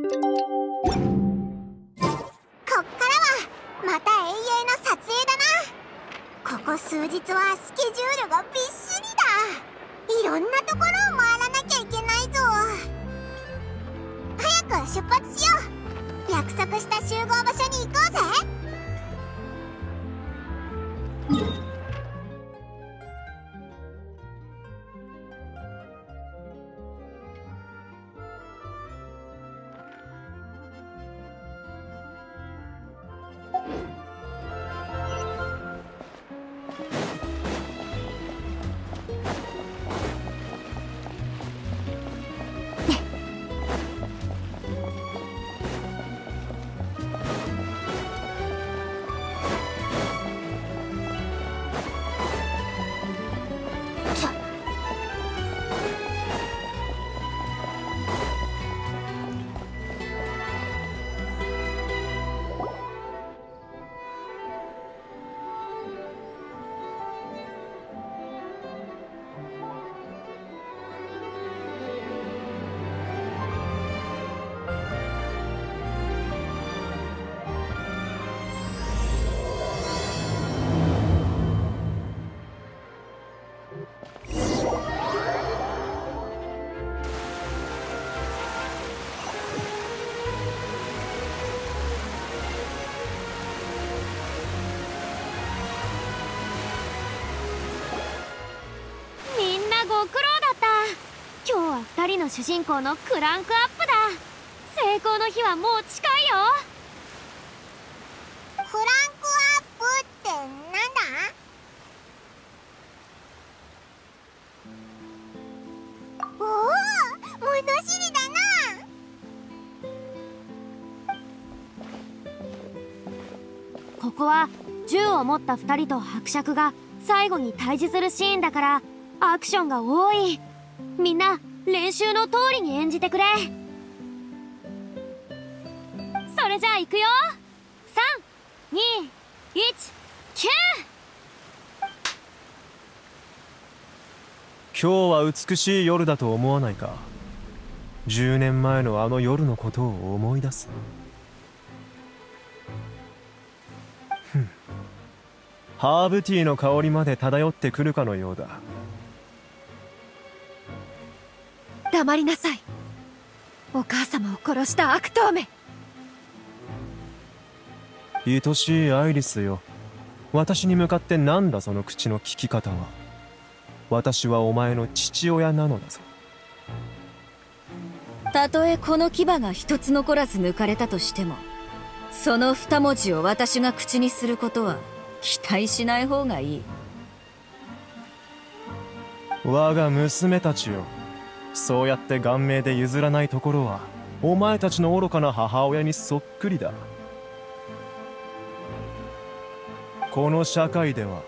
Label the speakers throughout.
Speaker 1: こっからはまた永遠の撮影だな。ここ数日はスケジュールがびっしりだ。いろんなところを回らなきゃいけないぞ。早く出発しよう。約束した集合場所
Speaker 2: 主人公のクランクアップだ。成功の日はもう近いよ。
Speaker 1: クランクアップってなんだ？おお物知りだ
Speaker 2: な。ここは銃を持った2人と伯爵が最後に対峙するシーンだからアクションが多い。みんな練習の通りに演じてくれ。それじゃあ行くよ。321
Speaker 3: 今日は美しい夜だと思わないか。10年前のあの夜のことを思い出す。ハーブティーの香りまで漂ってくるかのようだ。
Speaker 4: 黙りなさい。お母様を殺した悪党め
Speaker 3: 愛しいアイリスよ。私に向かってなんだその口の聞き方は。私はお前の父親なのだぞ。
Speaker 4: たとえこの牙が一つ残らず抜かれたとしてもその二文字を私が口にすることは期待しない方がいい。
Speaker 3: 我が娘たちよそうやって顔面で譲らないところはお前たちの愚かな母親にそっくりだ。この社会では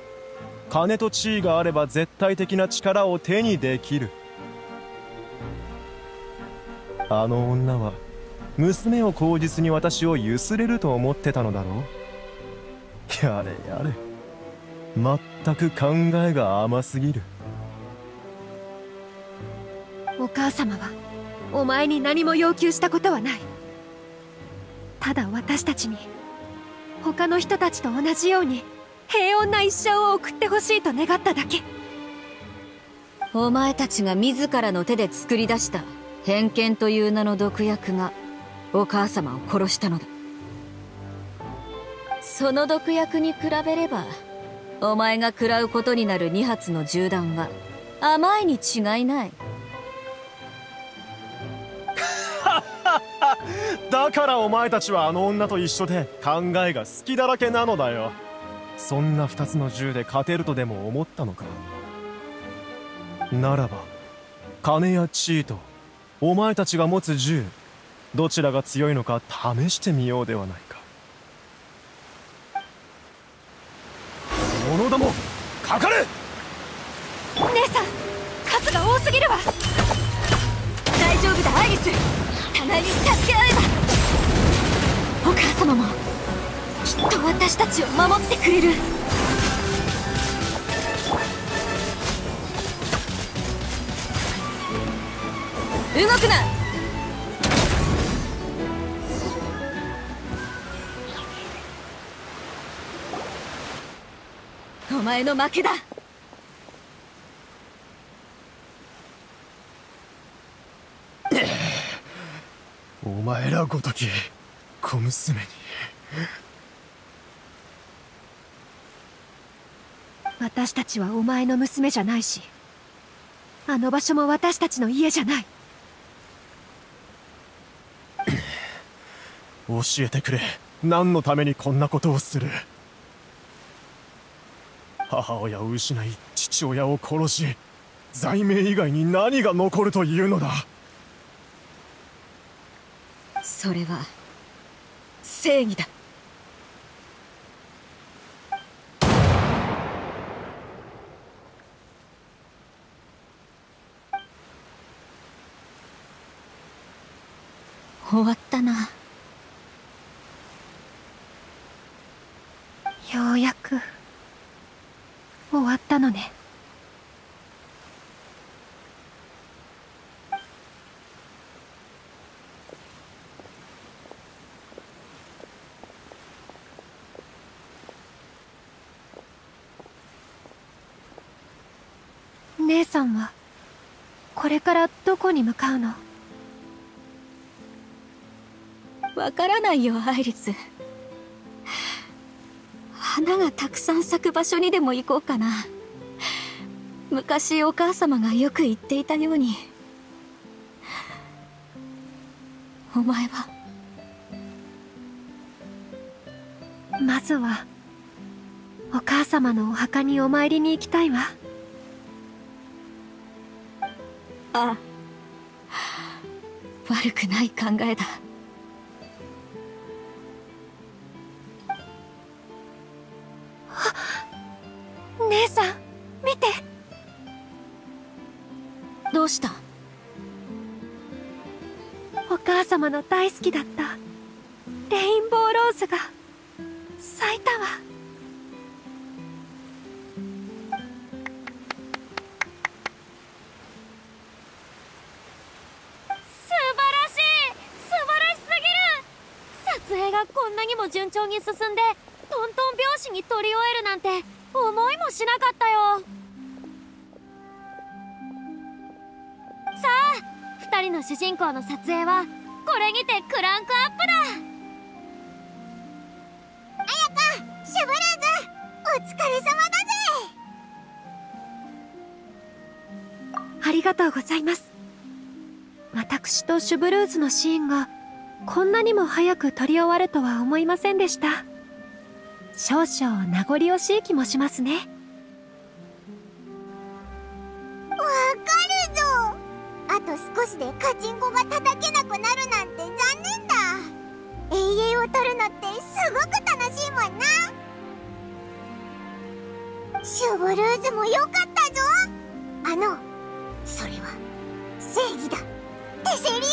Speaker 3: 金と地位があれば絶対的な力を手にできる。あの女は娘を口実に私をゆすれると思ってたのだろう。やれやれ。全く考えが甘すぎる。
Speaker 4: お母様はお前に何も要求したことはない。ただ私たちに他の人たちと同じように平穏な一生を送ってほしいと願っただけ。お前たちが自らの手で作り出した偏見という名の毒薬がお母様を殺したのだ。その毒薬に比べればお前が食らうことになる2発の銃弾は甘いに違いない。
Speaker 3: だからお前たちはあの女と一緒で考えが好きだらけなのだよ。そんな二つの銃で勝てるとでも思ったのか？ならば金や地位とお前たちが持つ銃どちらが強いのか試してみようではないか。者どもかかれ！
Speaker 4: 姉さん数が多すぎるわ。大丈夫だアイリス互いに助け合えばお母様もきっと私たちを守ってくれる。動くな。お前の負けだ。
Speaker 3: 前らごとき小娘に。
Speaker 4: 私たちはお前の娘じゃないしあの場所も私たちの家じゃない。
Speaker 3: 教えてくれ。何のためにこんなことをする。母親を失い父親を殺し罪名以外に何が残るというのだ
Speaker 4: それは正義だ。
Speaker 2: 終わったな。
Speaker 4: ようやく終わったのね姉さんはこれからどこに向かうの？
Speaker 2: わからないよアイリス。花がたくさん咲く場所にでも行こうかな。昔お母様がよく言っていたように。お前は。
Speaker 4: まずはお母様のお墓にお参りに行きたいわ
Speaker 2: ああ。悪くない考えだ。
Speaker 4: 姉さん見て。
Speaker 2: どうした？
Speaker 4: お母様の大好きだった
Speaker 2: の主人公の撮影はこれにてクランクアップだ。
Speaker 1: シュブルーズお疲れ様だぜ。
Speaker 4: ありがとうございます。私とシュブルーズのシーンがこんなにも早く撮り終わるとは思いませんでした。少々名残惜しい気もしますね。
Speaker 1: わかると少しでカチンコが叩けなくなるなんて残念だ。永遠を取るのってすごく楽しいもんな。シュブルーズもよかったぞ。あのそれは正義だ。ってセリフ。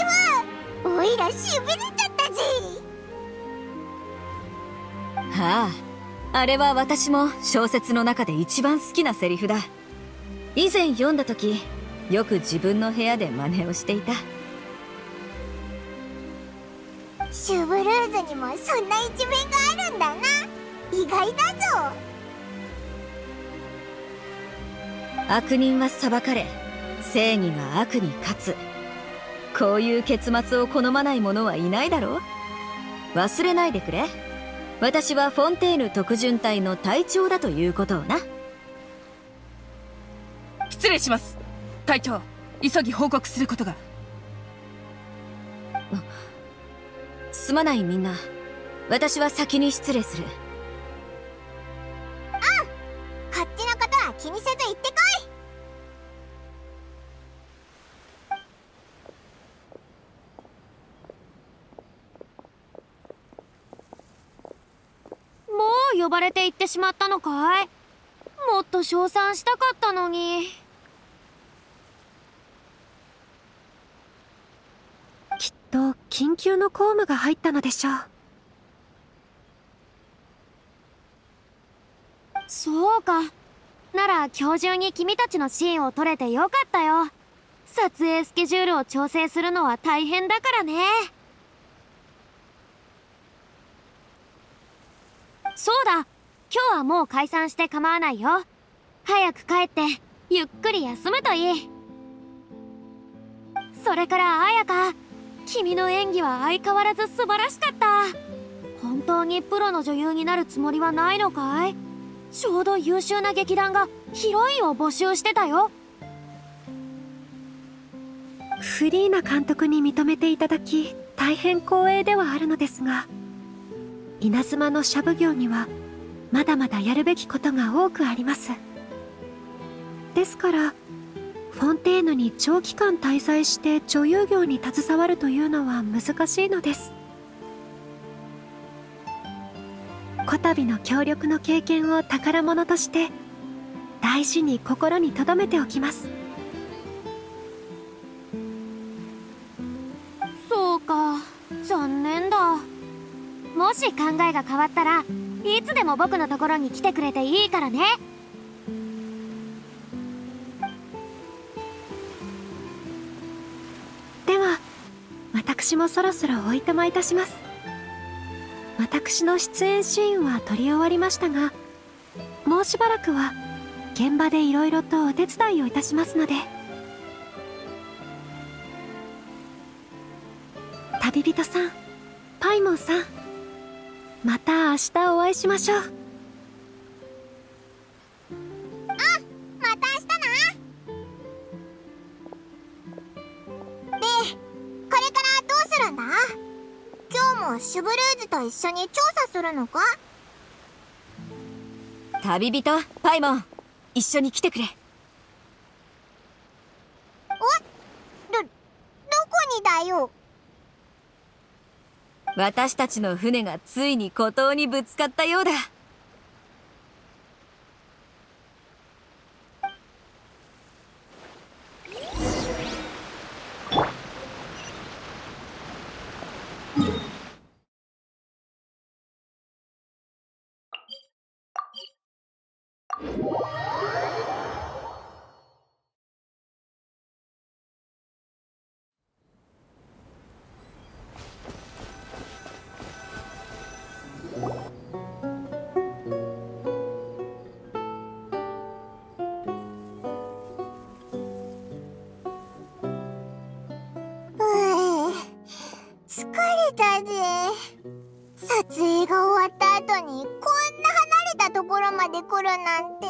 Speaker 1: おいらしびれちゃったぜ。
Speaker 5: あああれは私も小説の中で一番好きなセリフだ。以前読んだ時よく自分の部屋で真似をしていた。
Speaker 1: シュブルーズにもそんな一面があるんだな。意外だぞ。
Speaker 5: 悪人は裁かれ正義が悪に勝つ。こういう結末を好まない者はいないだろう。忘れないでくれ。私はフォンテーヌ特巡隊の隊長だということをな。
Speaker 6: 失礼します隊長急ぎ報告することが。
Speaker 5: すまないみんな。私は先に失礼する。
Speaker 1: こっちのことは気にせず行ってこい。
Speaker 2: もう呼ばれて行ってしまったのかい？もっと称賛したかったのに
Speaker 4: きっと緊急の公務が入ったのでしょう。
Speaker 2: そうか。なら今日中に君たちのシーンを撮れてよかったよ。撮影スケジュールを調整するのは大変だからね。そうだ。今日はもう解散して構わないよ。早く帰ってゆっくり休むといい。それから綾香。君の演技は相変わらず素晴らしかった。本当にプロの女優になるつもりはないのかい？ちょうど優秀な劇団がヒロインを募集してたよ。
Speaker 4: フリーな監督に認めていただき大変光栄ではあるのですが稲妻の社奉行にはまだまだやるべきことが多くあります。ですからフォンテーヌに長期間滞在して女優業に携わるというのは難しいのです。こたびの協力の経験を宝物として大事に心に留めておきます。
Speaker 2: そうか。残念だ。もし考えが変わったらいつでも僕のところに来てくれていいからね。
Speaker 4: 私もそろそろおいとまいたします。私の出演シーンは撮り終わりましたがもうしばらくは現場でいろいろとお手伝いをいたしますので。旅人さんパイモンさんまた明日お会いしましょう。
Speaker 1: もシュブルーズと一緒に調査するのか？
Speaker 5: 旅人パイモン一緒に来てくれ。
Speaker 1: どどこにだよ？
Speaker 5: 私たちの船がついに孤島にぶつかったようだ
Speaker 1: うなんて。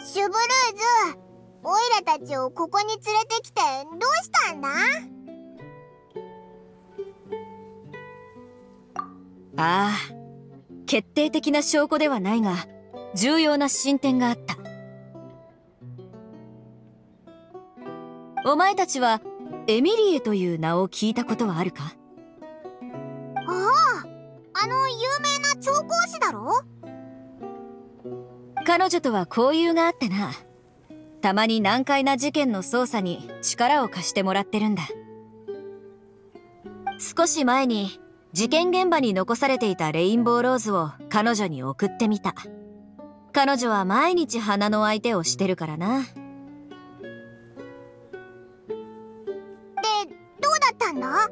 Speaker 1: シュブルーズオイラたちをここに連れてきてどうしたんだ？
Speaker 5: ああ決定的な証拠ではないが重要な進展があった。お前たちはエミリエという名を聞いたことはあるか？
Speaker 1: あの有名な調香師だろ？
Speaker 5: 彼女とは交友があってな。たまに難解な事件の捜査に力を貸してもらってるんだ。少し前に事件現場に残されていたレインボーローズを彼女に送ってみた。彼女は毎日花の相手をしてるからな。
Speaker 1: でどうだったんだ？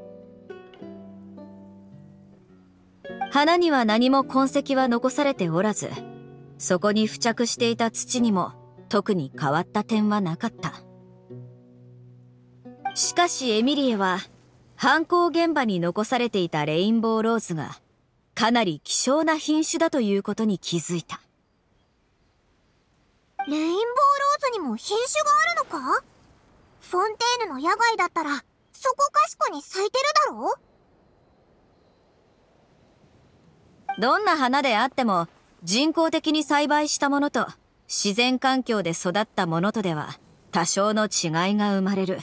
Speaker 5: 花には何も痕跡は残されておらずそこに付着していた土にも特に変わった点はなかった。しかしエミリエは犯行現場に残されていたレインボーローズがかなり希少な品種だということに気づいた。
Speaker 1: レインボーローズにも品種があるのか？フォンテーヌの野外だったらそこかしこに咲いてるだろう？
Speaker 5: どんな花であっても人工的に栽培したものと自然環境で育ったものとでは多少の違いが生まれる。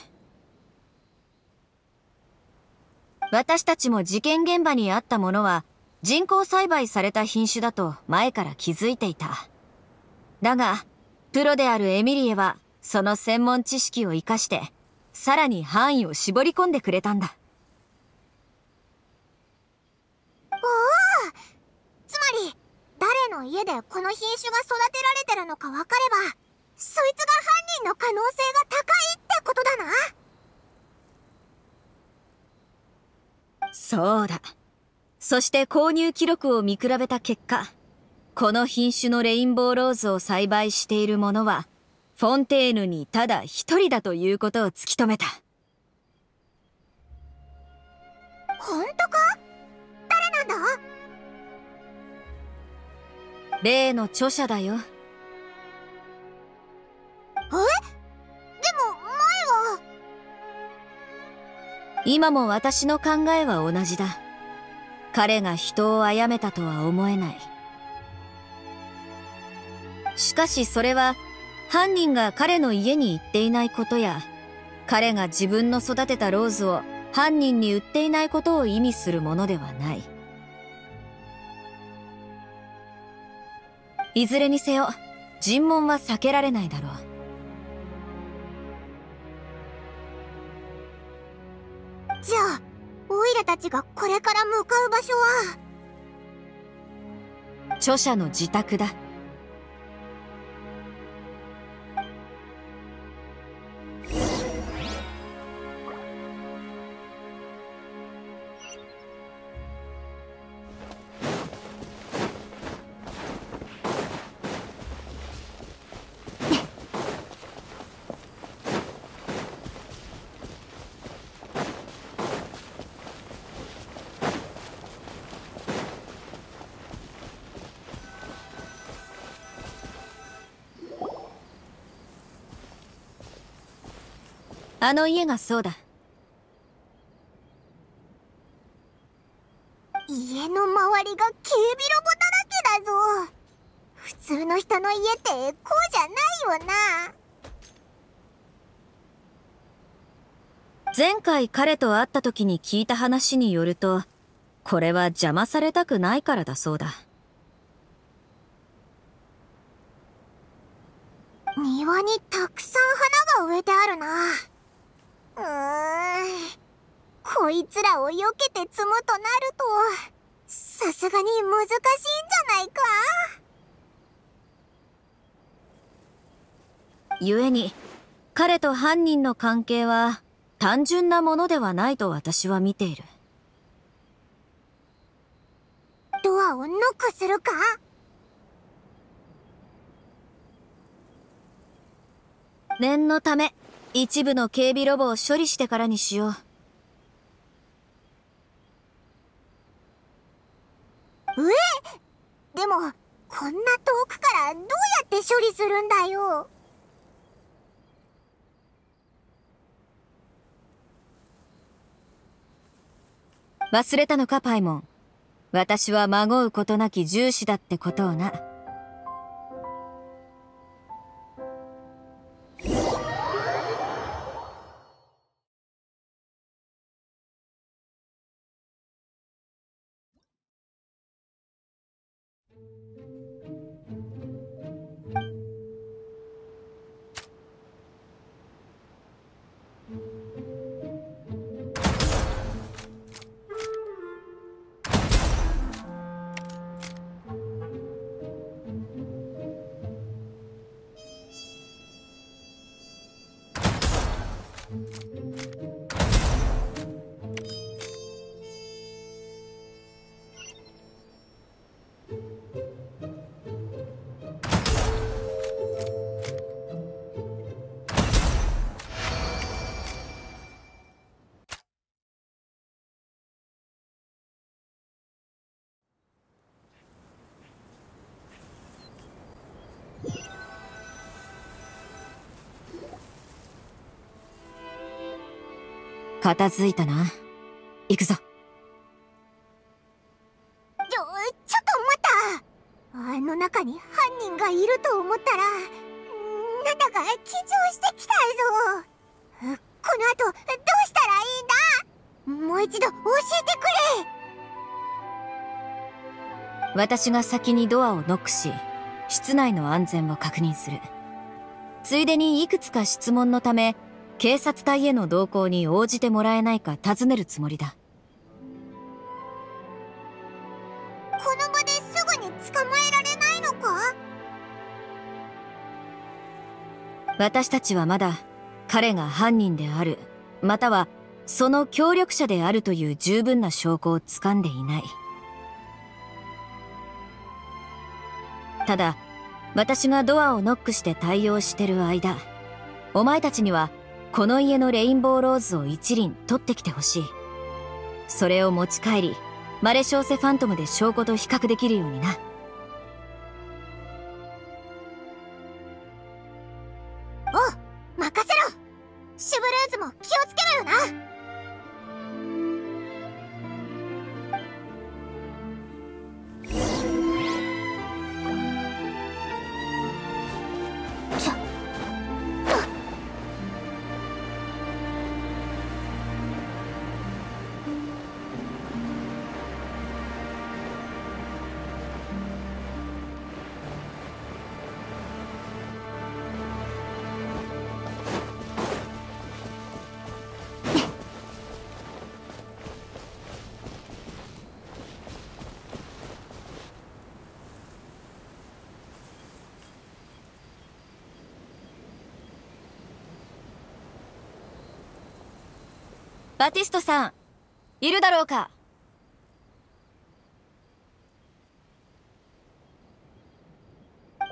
Speaker 5: 私たちも事件現場にあったものは人工栽培された品種だと前から気づいていた。だがプロであるエミリエはその専門知識を活かしてさらに範囲を絞り込んでくれたんだ
Speaker 1: おおつまり誰の家でこの品種が育てられてるのか分かればそいつが犯人の可能性が高いってことだな。
Speaker 5: そうだ。そして購入記録を見比べた結果、この品種のレインボーローズを栽培している者は、フォンテーヌにただ一人だということを突き止めた。
Speaker 1: 本当か？誰なんだ？
Speaker 5: 例の著者だよ。
Speaker 1: え？でも前は？
Speaker 5: 今も私の考えは同じだ。彼が人を殺めたとは思えない。しかしそれは犯人が彼の家に行っていないことや、彼が自分の育てたローズを犯人に売っていないことを意味するものではない。いずれにせよ、尋問は避けられないだろう。
Speaker 1: じゃあオイラたちがこれから向かう場所は？
Speaker 5: 著者の自宅だ。あの家がそうだ。
Speaker 1: 家の周りが警備ロボだらけだぞ普通の人の家ってこうじゃないよな
Speaker 5: 前回彼と会った時に聞いた話によると、これは邪魔されたくないからだそうだ。
Speaker 1: 庭にたくさん花が植えてあるなうーん。こいつらを避けて積むとなるとさすがに難しいんじゃないか？
Speaker 5: 故に、彼と犯人の関係は単純なものではないと私は見ている。
Speaker 1: ドアをノックするか？
Speaker 5: 念のため、一部の警備ロボを処理してからにしよう。
Speaker 1: でもこんな遠くからどうやって処理するんだよ？
Speaker 5: 忘れたのか、パイモン。私はまごうことなき重視だってことをな。片付いたな。行くぞ。
Speaker 1: ちょ、ちょっと待ったあの中に犯人がいると思ったら、なんだか緊張してきたぞ。この後、どうしたらいいんだ？もう一度教えてくれ
Speaker 5: 私が先にドアをノックし、室内の安全を確認する。ついでにいくつか質問のため、警察隊への同行に応じてもらえないか尋ねるつもりだ。
Speaker 1: この場ですぐに捕まえられないのか？
Speaker 5: 私たちはまだ彼が犯人である。またはその協力者であるという十分な証拠をつかんでいない。ただ私がドアをノックして対応してる間お前たちにはこの家のレインボーローズを一輪取ってきてほしい。それを持ち帰りマレショーセファントムで証拠と比較できるようにな。バティストさんいるだろうか？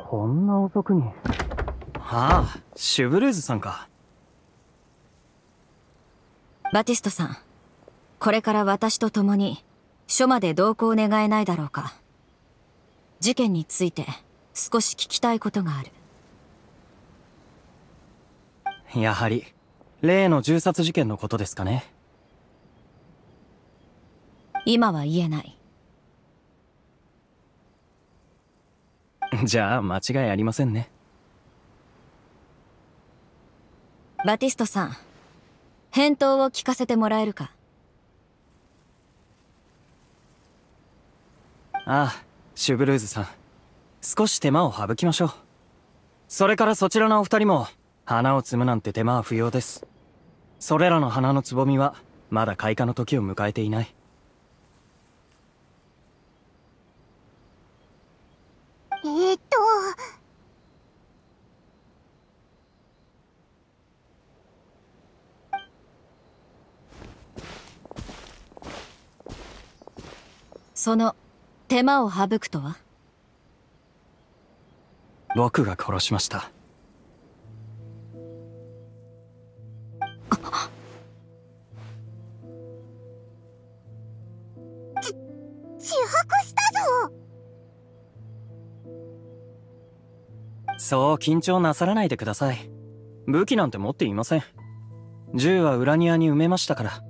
Speaker 7: こんな遅くに。ああシュブルーズさんか。
Speaker 5: バティストさんこれから私と共に署まで同行願えないだろうか？事件について少し聞きたいことがある。
Speaker 7: やはり例の銃殺事件のことですかね
Speaker 5: 今は言えない。
Speaker 7: じゃあ間違いありませんね。
Speaker 5: バティストさん返答を聞かせてもらえるか？
Speaker 7: ああシュブルーズさん。少し手間を省きましょう。それからそちらのお二人も花を摘むなんて手間は不要です。それらの花のつぼみはまだ開花の時を迎えていない
Speaker 5: その手間を省くとは？
Speaker 7: 僕が殺しました。
Speaker 1: 自白したぞ
Speaker 7: そう緊張なさらないでください武器なんて持っていません銃は裏庭に埋めましたから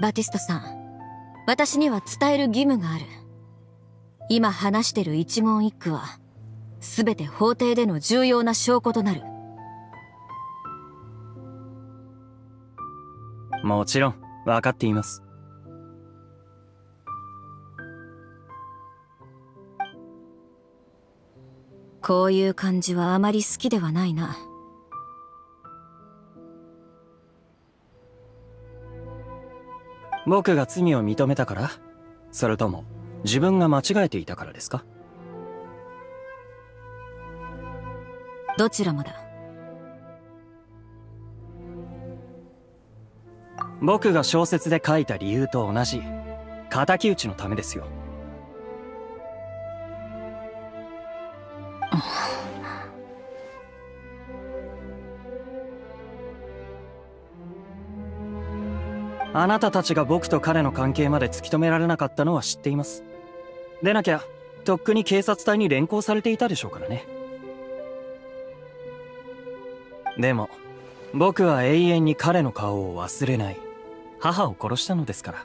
Speaker 5: バティストさん私には伝える義務がある。今話してる一言一句は全て法廷での重要な証拠となる。
Speaker 7: もちろん分かっています。
Speaker 5: こういう感じはあまり好きではないな
Speaker 7: 僕が罪を認めたから？それとも自分が間違えていたからですか？
Speaker 5: どちらもだ。
Speaker 7: 僕が小説で書いた理由と同じ敵討ちのためですよあなたたちが僕と彼の関係まで突き止められなかったのは知っています。でなきゃとっくに警察隊に連行されていたでしょうからね。でも僕は永遠に彼の顔を忘れない。母を殺したのですから。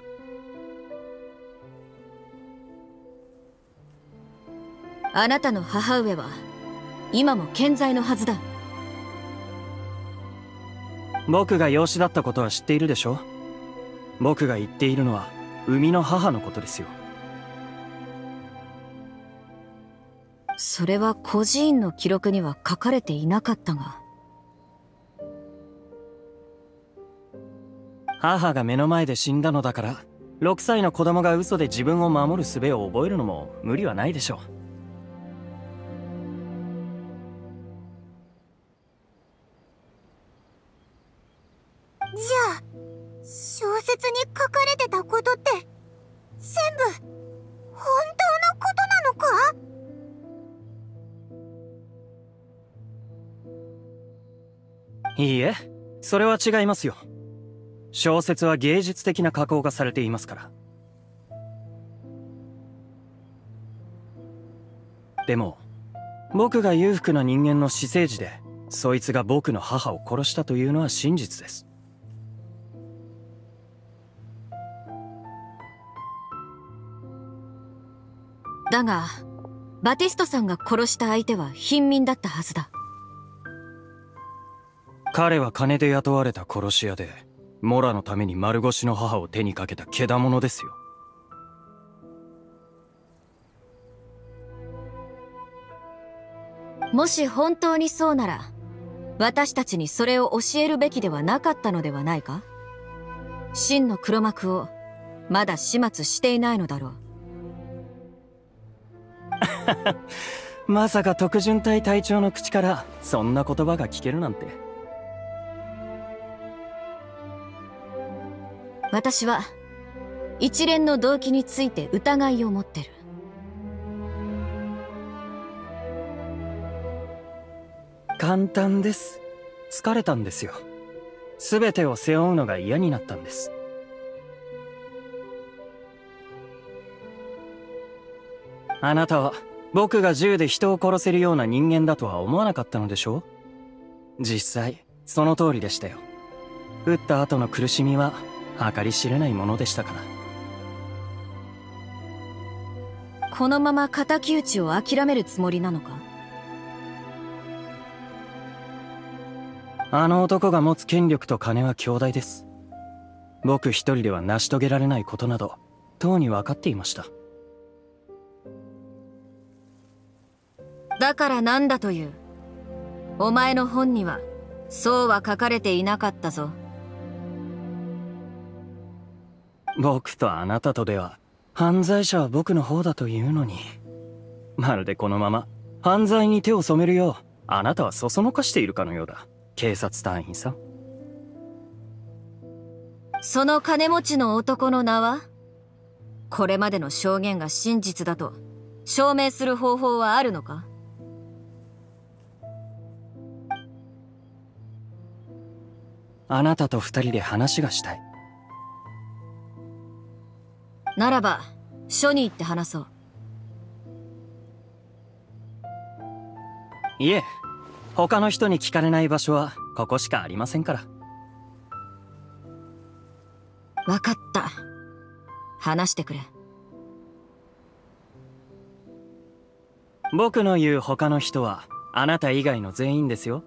Speaker 5: あなたの母上は今も健在のはずだ。
Speaker 7: 僕が養子だったことは知っているでしょ僕が言っているのは生みの母のことですよ。
Speaker 5: それは孤児院の記録には書かれていなかったが。
Speaker 7: 母が目の前で死んだのだから6歳の子供が嘘で自分を守る術を覚えるのも無理はないでしょ
Speaker 1: じ筆に書かれてたことって全部本当のことなのか？
Speaker 7: いいえそれは違いますよ。小説は芸術的な加工がされていますから。でも僕が裕福な人間の私生児でそいつが僕の母を殺したというのは真実です。
Speaker 5: だがバティストさんが殺した相手は貧民だったはずだ。
Speaker 7: 彼は金で雇われた殺し屋でモラのために丸腰の母を手にかけたけだものですよ。
Speaker 5: もし本当にそうなら私たちにそれを教えるべきではなかったのではないか？真の黒幕をまだ始末していないのだろう
Speaker 7: まさか特巡隊隊長の口からそんな言葉が聞けるなんて。
Speaker 5: 私は一連の動機について疑いを持ってる。
Speaker 7: 簡単です。疲れたんですよ。全てを背負うのが嫌になったんですあなたは僕が銃で人を殺せるような人間だとは思わなかったのでしょう？実際その通りでしたよ。撃った後の苦しみは計り知れないものでしたから。
Speaker 5: このまま敵討ちを諦めるつもりなのか？
Speaker 7: あの男が持つ権力と金は強大です。僕一人では成し遂げられないことなどとうに分かっていました
Speaker 5: だからなんだという。お前の本にはそうは書かれていなかったぞ。
Speaker 7: 僕とあなたとでは犯罪者は僕の方だというのに。まるでこのまま犯罪に手を染めるようあなたはそそのかしているかのようだ。警察隊員さん。
Speaker 5: その金持ちの男の名はこれまでの証言が真実だと証明する方法はあるのか？
Speaker 7: あなたと二人で話がしたい。
Speaker 5: ならば署に行って話そう。
Speaker 7: いえ他の人に聞かれない場所はここしかありませんから。
Speaker 5: 分かった。話してくれ。
Speaker 7: 僕の言う他の人はあなた以外の全員ですよ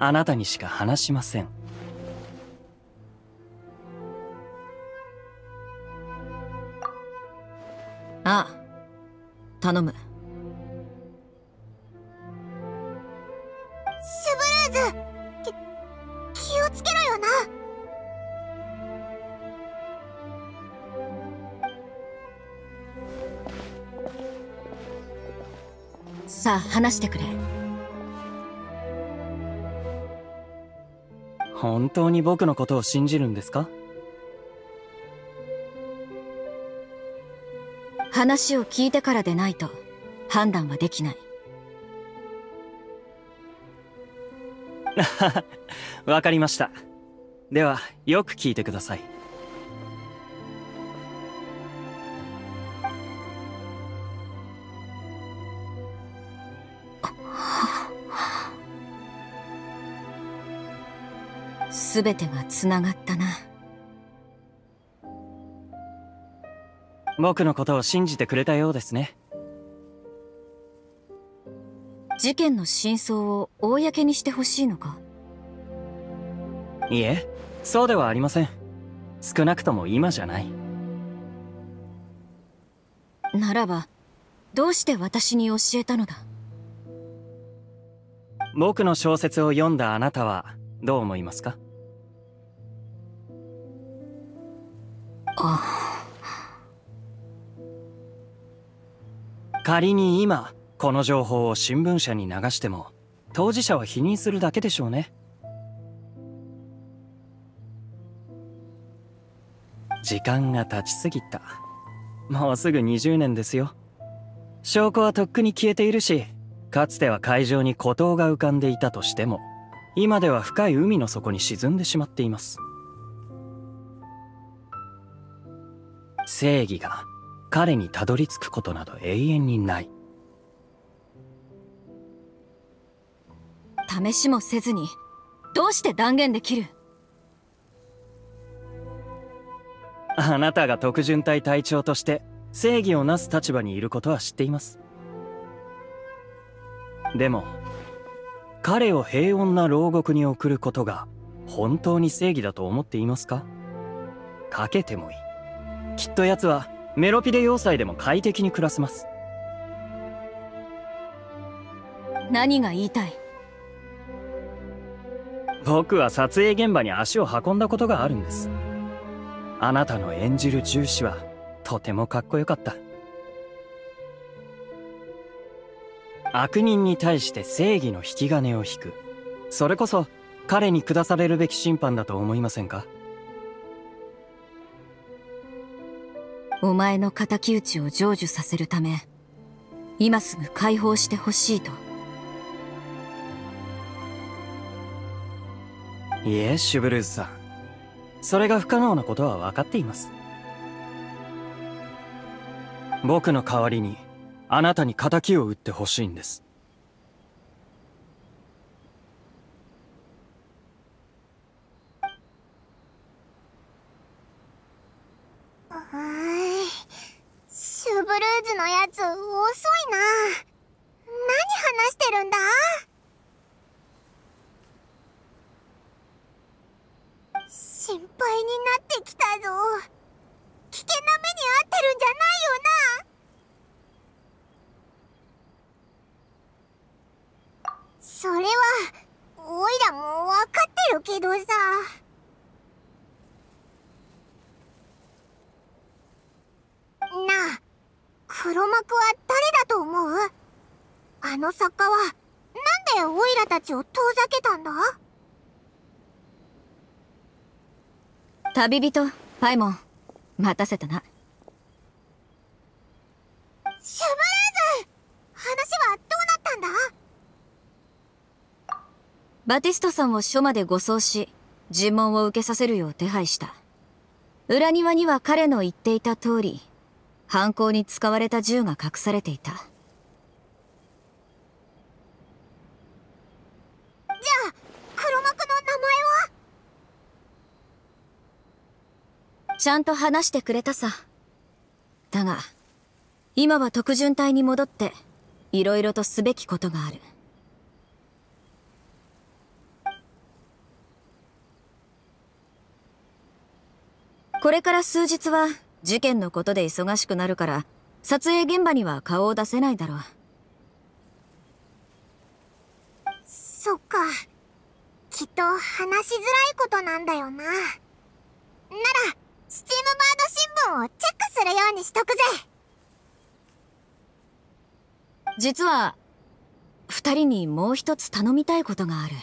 Speaker 7: あなたにしか話しません。
Speaker 5: ああ頼む。
Speaker 1: シュブルーズき気をつけろよな。
Speaker 5: さあ話してくれ
Speaker 7: 本当に僕のことを信じるんですか？
Speaker 5: 話を聞いてからでないと判断はできない。
Speaker 7: わかりました。ではよく聞いてください
Speaker 5: 全てがつながったな。
Speaker 7: 僕のことを信じてくれたようですね。
Speaker 5: 事件の真相を公にしてほしいのか？
Speaker 7: いえそうではありません。少なくとも今じゃない。
Speaker 5: ならばどうして私に教えたのだ？
Speaker 7: 僕の小説を読んだあなたはどう思いますか？仮に今この情報を新聞社に流しても当事者は否認するだけでしょうね。時間が経ちすぎた。もうすぐ20年ですよ。証拠はとっくに消えているしかつては海上に孤島が浮かんでいたとしても今では深い海の底に沈んでしまっています。正義が彼にたどり着くことなど永遠にない。
Speaker 5: 試しもせずにどうして断言できる？
Speaker 7: あなたが特巡隊隊長として正義をなす立場にいることは知っています。でも彼を平穏な牢獄に送ることが本当に正義だと思っていますか？かけてもいいきっと奴はメロピデ要塞でも快適に暮らせます。
Speaker 5: 何が言いたい？
Speaker 7: 僕は撮影現場に足を運んだことがあるんです。あなたの演じる重視はとてもかっこよかった。悪人に対して正義の引き金を引く。それこそ彼に下されるべき審判だと思いませんか？
Speaker 5: お前の敵討ちを成就させるため今すぐ解放してほしいと。
Speaker 7: いえシュブルーズさん。それが不可能なことは分かっています。僕の代わりにあなたに仇を撃ってほしいんです。
Speaker 1: うーんシュブルーズのやつ遅いな。何話してるんだ心配になってきたぞ危険な目に遭ってるんじゃないよなそれはおいらも分かってるけどさなあ黒幕は誰だと思うあの作家はなんでオイラたちを遠ざけたんだ
Speaker 5: 旅人パイモン待たせたな。
Speaker 1: シュブルーズ話はどうなったんだ？
Speaker 5: バティストさんを署まで護送し尋問を受けさせるよう手配した。裏庭には彼の言っていた通り犯行に使われた銃が隠されていた
Speaker 1: じゃあ黒幕の名前は
Speaker 5: ちゃんと話してくれたさ。だが今は特巡隊に戻って色々とすべきことがある。これから数日は事件のことで忙しくなるから撮影現場には顔を出せないだろう。
Speaker 1: そっか。きっと話しづらいことなんだよな。ならスチームバード新聞をチェックするようにしとくぜ。
Speaker 5: 実は2人にもう一つ頼みたいことがある。